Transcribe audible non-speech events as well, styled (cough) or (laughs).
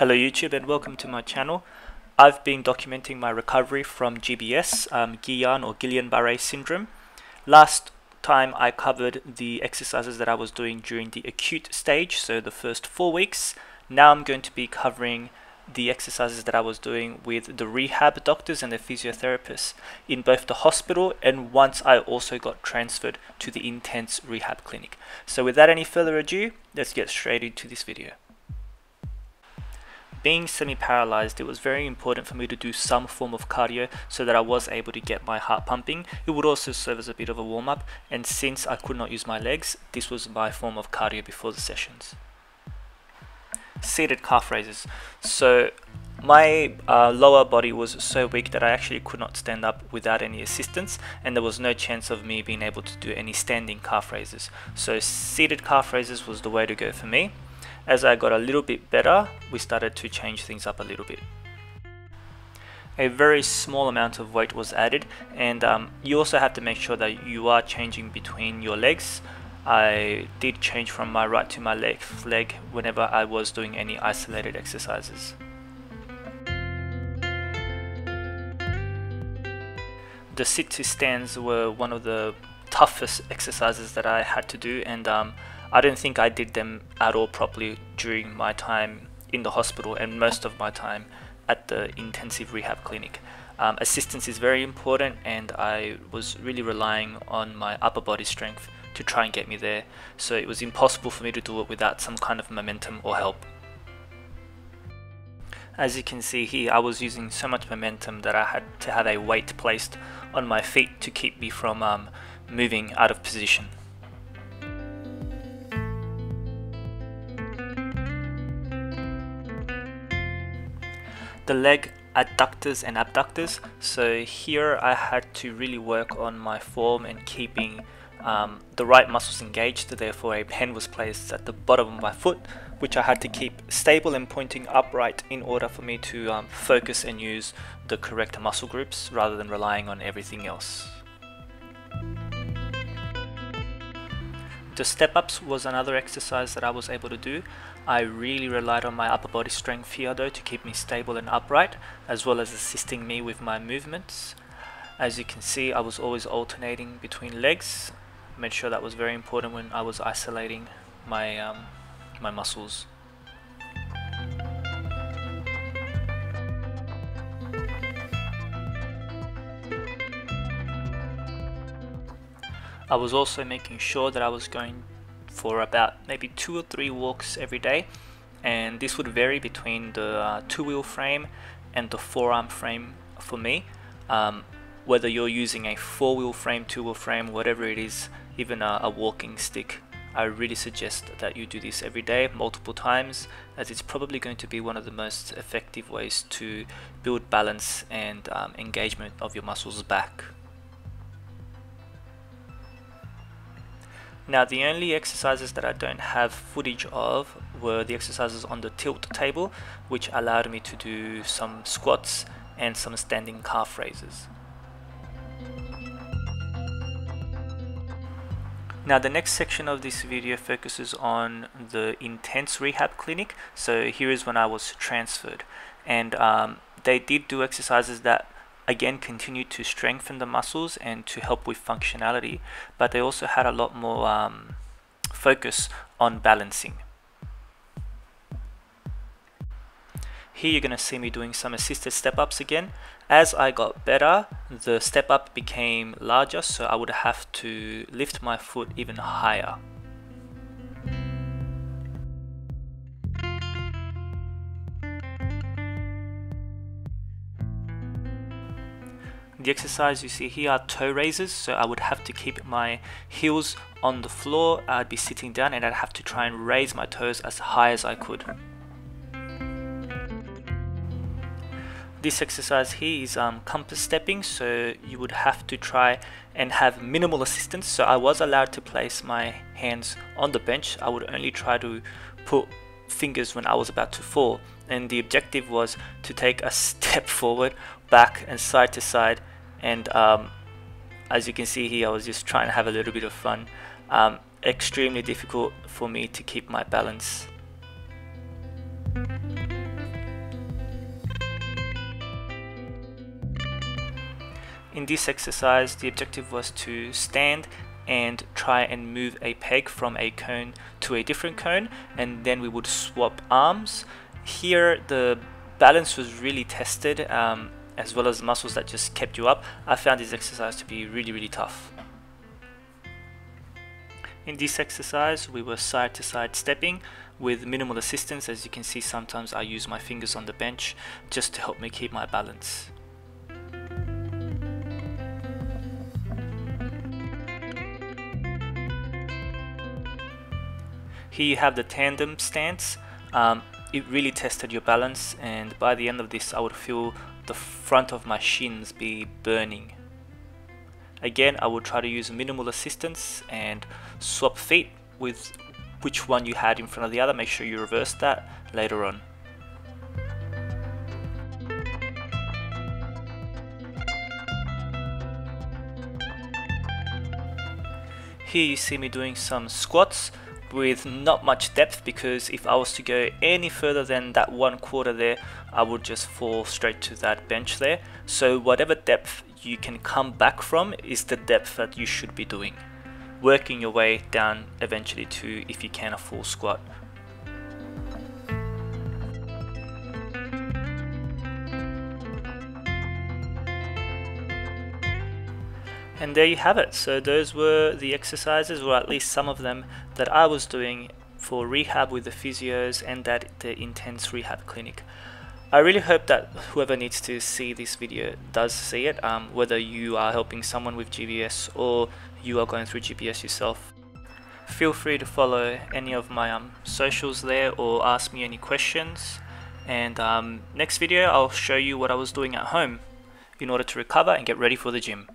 Hello YouTube and welcome to my channel. I've been documenting my recovery from GBS, um, Guillain or Guillain-Barré syndrome. Last time I covered the exercises that I was doing during the acute stage, so the first four weeks. Now I'm going to be covering the exercises that I was doing with the rehab doctors and the physiotherapists in both the hospital and once I also got transferred to the intense rehab clinic. So without any further ado, let's get straight into this video being semi-paralyzed, it was very important for me to do some form of cardio so that I was able to get my heart pumping. It would also serve as a bit of a warm-up, and since I could not use my legs, this was my form of cardio before the sessions. Seated calf raises. So my uh, lower body was so weak that I actually could not stand up without any assistance and there was no chance of me being able to do any standing calf raises. So seated calf raises was the way to go for me. As I got a little bit better, we started to change things up a little bit. A very small amount of weight was added and um, you also have to make sure that you are changing between your legs. I did change from my right to my left leg whenever I was doing any isolated exercises. The sit to stands were one of the toughest exercises that I had to do and um, I don't think I did them at all properly during my time in the hospital and most of my time at the intensive rehab clinic. Um, assistance is very important and I was really relying on my upper body strength to try and get me there so it was impossible for me to do it without some kind of momentum or help. As you can see here I was using so much momentum that I had to have a weight placed on my feet to keep me from um, moving out of position. The leg adductors and abductors so here I had to really work on my form and keeping um, the right muscles engaged therefore a pen was placed at the bottom of my foot which I had to keep stable and pointing upright in order for me to um, focus and use the correct muscle groups rather than relying on everything else. The step ups was another exercise that I was able to do. I really relied on my upper body strength here though to keep me stable and upright as well as assisting me with my movements. As you can see I was always alternating between legs. Made sure that was very important when I was isolating my, um, my muscles. I was also making sure that I was going for about maybe two or three walks every day and this would vary between the uh, two-wheel frame and the forearm frame for me. Um, whether you're using a four-wheel frame two-wheel frame whatever it is even a, a, walking stick I really suggest that you do this every day multiple times as it's probably going to be one of the most effective ways to build balance and um, engagement of your muscles back Now the only exercises that I don't have footage of were the exercises on the tilt table which allowed me to do some squats and some standing calf raises. Now the next section of this video focuses on the intense rehab clinic. So here is when I was transferred and um, they did do exercises that again continued to strengthen the muscles and to help with functionality but they also had a lot more um, focus on balancing. Here you're going to see me doing some assisted step ups again. As I got better the step up became larger so I would have to lift my foot even higher The exercise you see here are toe raises, so I would have to keep my heels on the floor, I'd be sitting down and I'd have to try and raise my toes as high as I could. This exercise here is um, compass stepping, so you would have to try and have minimal assistance. So I was allowed to place my hands on the bench. I would only try to put fingers when I was about to fall. And the objective was to take a (laughs) step forward, back and side to side and um, as you can see here I was just trying to have a little bit of fun. Um, extremely difficult for me to keep my balance. In this exercise the objective was to stand and try and move a peg from a cone to a different cone and then we would swap arms. Here the balance was really tested. Um, as well as muscles that just kept you up. I found this exercise to be really really tough. In this exercise we were side to side stepping with minimal assistance as you can see sometimes I use my fingers on the bench just to help me keep my balance. Here you have the tandem stance. Um, it really tested your balance and by the end of this I would feel the front of my shins be burning. Again I would try to use minimal assistance and swap feet with which one you had in front of the other. Make sure you reverse that later on. Here you see me doing some squats with not much depth because if I was to go any further than that one quarter there I would just fall straight to that bench there. So whatever depth you can come back from is the depth that you should be doing. Working your way down eventually to if you can a full squat And there you have it. So those were the exercises, or at least some of them, that I was doing for rehab with the physios and at the intense rehab clinic. I really hope that whoever needs to see this video does see it, um, whether you are helping someone with GBS or you are going through GBS yourself. Feel free to follow any of my um, socials there or ask me any questions. And um, next video I'll show you what I was doing at home in order to recover and get ready for the gym.